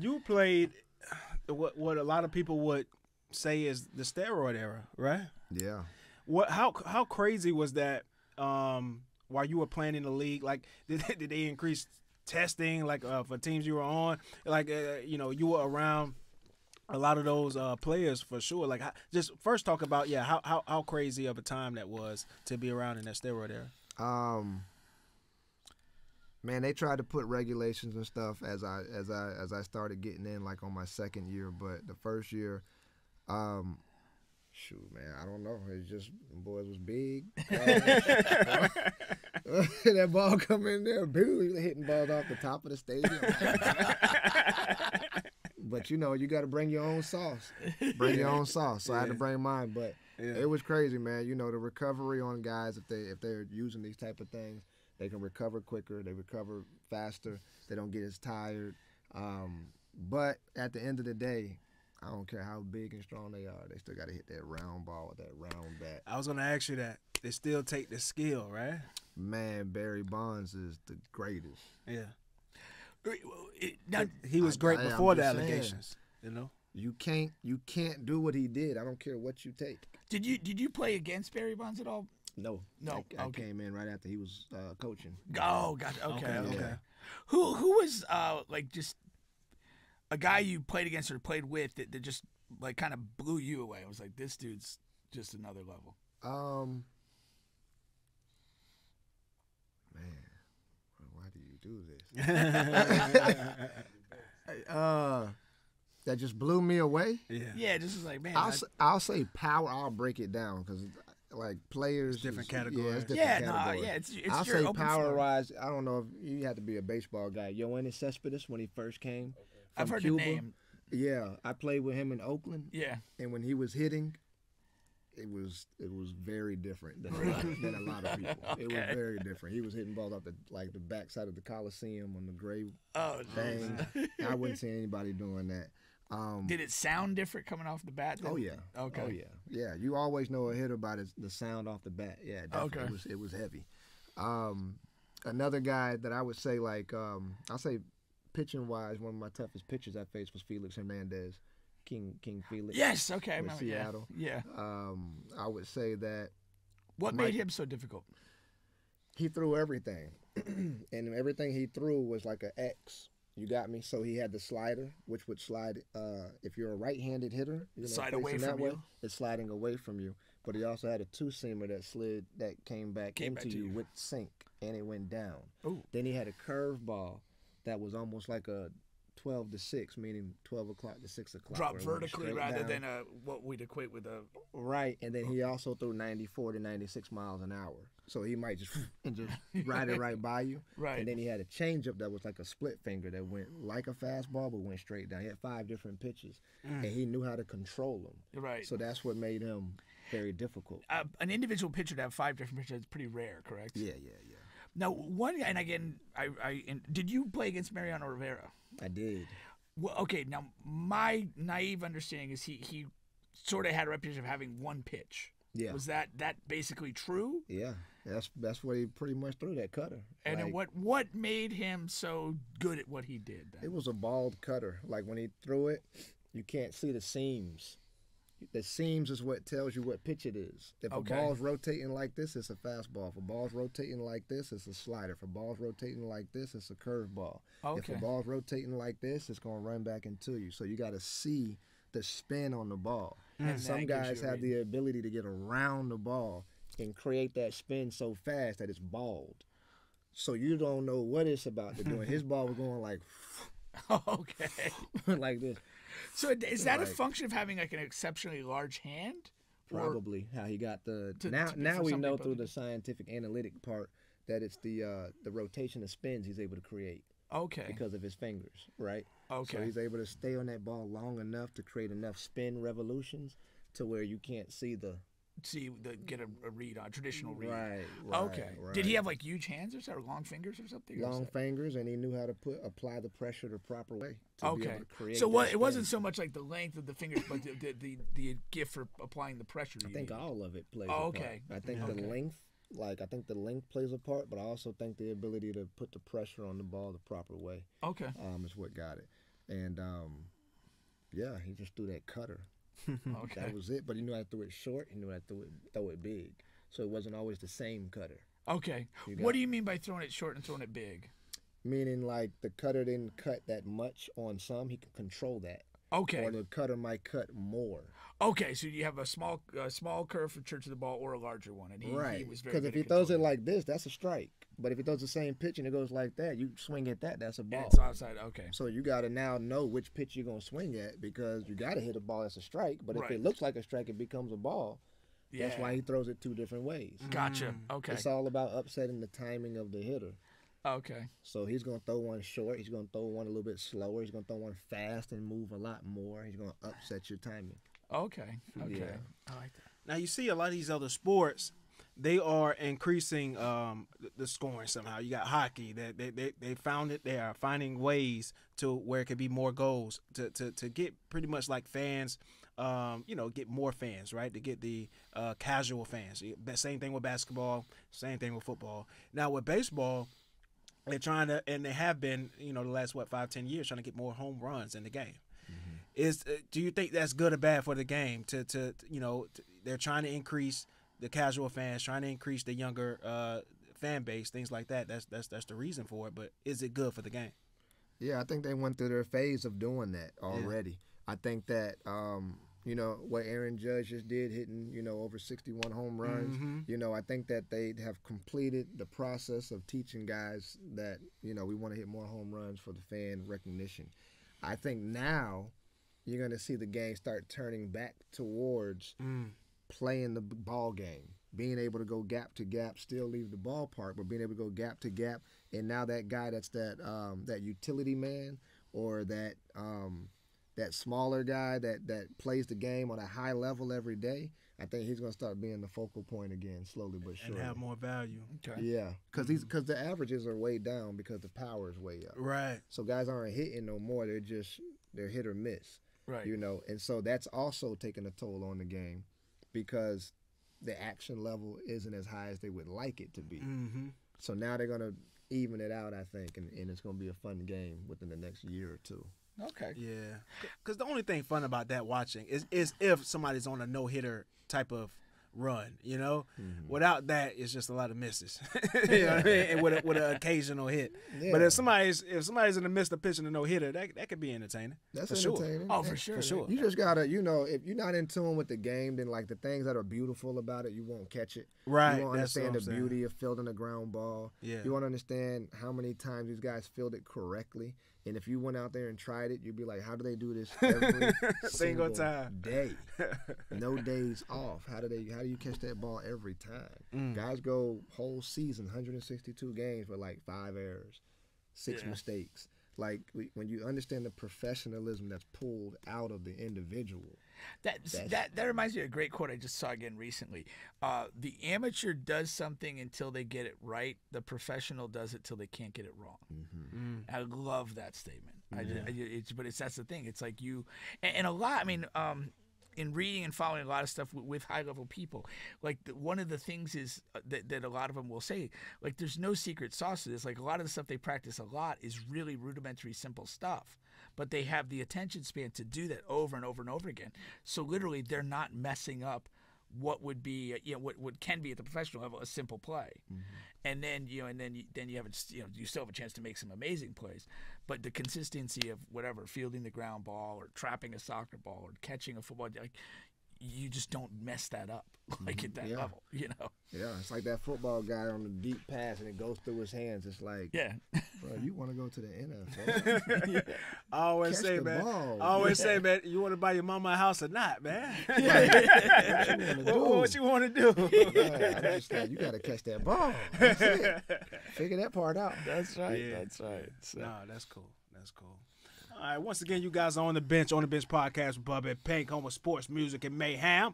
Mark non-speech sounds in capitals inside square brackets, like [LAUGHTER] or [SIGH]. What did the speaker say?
you played what what a lot of people would say is the steroid era, right? Yeah. What how how crazy was that? Um, while you were playing in the league, like [LAUGHS] did did they increase testing like uh, for teams you were on? Like uh, you know you were around a lot of those uh, players for sure. Like just first talk about yeah how, how how crazy of a time that was to be around in that steroid era. Um, man, they tried to put regulations and stuff as I as I as I started getting in, like on my second year. But the first year, um, shoot, man, I don't know. It's just boys was big. [LAUGHS] [LAUGHS] that ball come in there, boom, hitting balls off the top of the stadium. [LAUGHS] but you know, you got to bring your own sauce. Bring your own sauce. So I had to bring mine, but. Yeah. It was crazy, man. You know the recovery on guys if they if they're using these type of things, they can recover quicker. They recover faster. They don't get as tired. Um, but at the end of the day, I don't care how big and strong they are. They still got to hit that round ball with that round bat. I was gonna ask you that. They still take the skill, right? Man, Barry Bonds is the greatest. Yeah. Now, He was great I- I'm before the just saying. allegations. You know. You can't you can't do what he did. I don't care what you take. did you did you play against Barry Bonds at all? No, No, I, I okay. came in right after he was uh, coaching. Oh, gotcha. Okay, Okay, okay. okay. Who who was uh like just a guy you played against or played with that, that just like kind of blew you away? I was like, this dude's just another level. Um, man, why do you do this? [LAUGHS] uh, that just blew me away. Yeah. Yeah, just was like, man. I'll I- s- I'll say power. I'll break it down because like players, different is- Yeah, categories. it's different yeah, no, categories. yeah, it's it's I'll your say open power floor. wise. I don't know if you had to be a baseball guy. Yoenis Cespedes when he first came. From I've heard Cuba. the name. Yeah, I played with him in Oakland, Yeah, and when he was hitting, it was it was very different than, a, lot, [LAUGHS] than a lot of people. It was very different. He was hitting balls off the like the backside of the Coliseum on the gray Oh, thing. I wouldn't see anybody doing that. Um, did it sound different coming off the bat? then? oh yeah. Okay. Oh yeah. Yeah. You always know a hitter by the, the sound off the bat. Yeah. Definitely. Okay. It was it was heavy. Um, another guy that I would say like um, I'll say pitching wise, one of my toughest pitchers I faced was Felix Hernandez, King King Felix. Yes. Okay. I remember. yeah. Seattle. Yeah. Um, I would say that What Mike- made him so difficult? he threw everything, [CLEARS THROAT] and everything he threw was like an X. You got me. So he had the slider, which would slide. Uh, if you're a right-handed hitter, you know, Slide away that from way, you. It's sliding away from you. But he also had a two-seamer that slid, that came back Came into back to you, you. with sink, and it went down. Ooh. Then he had a curveball that was almost like a 12 to 6, meaning 12 o'clock to 6 o'clock. Drop where it went vertically rather down. than uh, what we'd equate with a. Right, and then he also threw 94 to 96 miles an hour. So he might just [LAUGHS] and just [LAUGHS] ride it right by you. Right. And then he had a changeup that was like a split finger that went like a fastball but went straight down. He had five different pitches, and he knew how to control them. Right. So that's what made him very difficult. uh, an individual pitcher to have five different pitches is pretty rare, correct? Yeah, yeah, yeah. Now, one and again, I, I and did you play against Mariano Rivera? I did. Well, okay. Now, my naive understanding is he he sort of had a reputation of having one pitch. Yeah. Was that that basically true? Yeah, that's that's what he pretty much threw that cutter. And Like, what what made him so good at what he did? Then? It was a bald cutter. Like when he threw it, you can't see the seams. The seams is what tells you what pitch it is. If Okay. a ball's rotating like this, it's a fastball. If a ball's rotating like this, it's a slider. If a ball's rotating like this, it's a curveball. If a ball's rotating like this, it's gonna run back into you. So you got to see the spin on the ball. And Some guys have read. the ability to get around the ball and create that spin so fast that it's bald. So you don't know what it's about to do. And his [LAUGHS] ball was going like [LAUGHS] okay. [LAUGHS] like this. So is that a function of having like an exceptionally large hand? Probably how he got the To- now to now we know through the scientific analytic part that it's the uh, the rotation of spins he's able to create Okay. because of his fingers, right? Okay. So he's able to stay on that ball long enough to create enough spin revolutions to where you can't see the See the get a, a read on traditional read. right. right Okay. Did he have like huge hands or something, or long fingers or something? long something? fingers and he knew how to put apply the pressure the proper way to be Okay. able to create So what? It wasn't so much like the length of the fingers, but the the, the, the gift for applying the pressure. I think need. all of it plays Oh, a part. okay. I think Okay. the length, like I think the length plays a part, but I also think the ability to put the pressure on the ball the proper way Okay. um, is what got it. and um, yeah, he just threw that cutter. [LAUGHS] Um, okay. That was it. But he knew how to throw it short. He knew how to throw it, throw it big. So it wasn't always the same cutter. Okay. What do you mean by throwing it short and throwing it big? Meaning like the cutter didn't cut that much on some. He can control that. Okay. Or the cutter might cut more. Okay. So you have a small, a small curve for church of the ball or a larger one, and he, he right. was very Because if he throws it like this, that's a strike. But if he throws the same pitch and it goes like that, you swing at that, that's a and ball. it's outside. Okay. So you got to now know which pitch you're gonna swing at because you got to hit a ball that's a strike. But if Right. it looks like a strike, it becomes a ball. Yeah. That's why he throws it two different ways. Gotcha. Mm. Okay. It's all about upsetting the timing of the hitter. Okay. So he's gonna throw one short. He's gonna throw one a little bit slower. He's gonna throw one fast and move a lot more. He's gonna upset your timing. Okay. Okay. Yeah. I like that. Now you see a lot of these other sports, they are increasing um, the- scoring somehow. You got hockey that they, they, they found it. They are finding ways to where it could be more goals to, to, to get pretty much like fans. Um, you know, get more fans, right? To get the uh, casual fans. Same thing with basketball. Same thing with football. Now with baseball, they're trying to, and they have been, you know, the last what five, ten years, trying to get more home runs in the game. Is uh, do you think that's good or bad for the game? To to you know, they're trying to increase the casual fans, trying to increase the younger uh, fan base, things like that. That's that's that's the reason for it. But is it good for the game? Yeah, I think they went through their phase of doing that already. I think that um, you know what Aaron Judge just did, hitting you know over 61 home runs. Mhm. You know, I think that they have completed the process of teaching guys that you know we want to hit more home runs for the fan recognition. I think now you're going to see the game start turning back towards Mm. Playing the ball game, being able to go gap to gap, still leave the ballpark, but being able to go gap to gap. And now that guy that's that um, that utility man or that um, that smaller guy that that plays the game on a high level every day, I think he's gonna start being the focal point again, slowly but And have more value. Okay. Yeah, because these because the averages are way down because the power is way up. Right. So guys aren't hitting no more. They're just they're hit or miss Right. you know and so that's also taking a toll on the game because the action level isn't as high as they would like it to be Mm-hmm. so now they're going to even it out i think and, and it's going to be a fun game within the next year or two Okay. Yeah. Because the only thing fun about that watching is is if somebody's on a no hitter type of run, you know. Mm-hmm. Without that, it's just a lot of misses. [LAUGHS] you know what I mean? And with a, with an [LAUGHS] occasional hit. But if somebody's if somebody's in the midst of pitching a no hitter, that that could be entertaining. that's for sure. entertaining Oh, for sure. For sure. you just gotta you know if you're not in tune with the game then like the things that are beautiful about it you won't catch it Right. you won't understand I'm the saying. beauty of fielding a ground ball Yeah. you won't understand how many times these guys fielded correctly and if you went out there and tried it you'd be like how do they do this every [LAUGHS] Single time. day [LAUGHS] no days off how do they how do you catch that ball every time Mm. guys go whole season 162 games with like five errors six Yeah. mistakes like when you understand the professionalism that's pulled out of the individual That that that reminds me of a great quote I just saw again recently. Uh, the amateur does something until they get it right. The professional does it till they can't get it wrong. Mm. I love that statement. I just, I, it's, but it's that's the thing. It's like you, and, and a lot. I mean, um, in reading and following a lot of stuff with, high level people, like the, one of the things is uh, that, that a lot of them will say, like, there's no secret sauce to this. Like a lot of the stuff they practice a lot is really rudimentary, simple stuff, but they have the attention span to do that over and over and over again. So literally, they're not messing up what would be, uh, you know, what, what can be at the professional level a simple play. And then you know, and then you, then you have a, you know, you still have a chance to make some amazing plays, but the consistency of whatever fielding the ground ball or trapping a soccer ball or catching a football, like you just don't mess that up [LAUGHS] like mm-hmm. at that Yeah. level, you know? yeah it's like that football guy on the deep pass and it goes through his hands it's like Yeah, [LAUGHS] bro you want to go to the nfl [LAUGHS] I always Catch say, the man. ball. I always say, man, you want to buy your mama a house or not, man? What you wanna what, do? what you want to do? Yeah, I'm like, you got to catch that ball. That's it. Figure that part out. that's right. Yeah. That's right. So, Nah, that's cool. That's cool. All right, once again, you guys are on the bench, on the bench podcast with Bubba and Pink, home of sports, music, and mayhem.